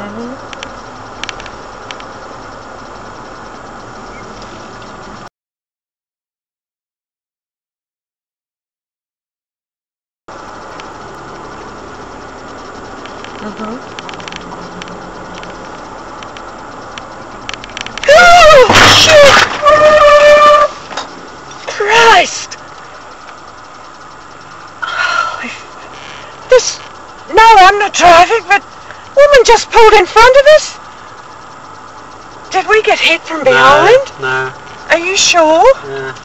Mhm. Mhm. Oh! This. No, I'm not driving, but just pulled in front of us. Did we get hit from behind? No, Are you sure? yeah.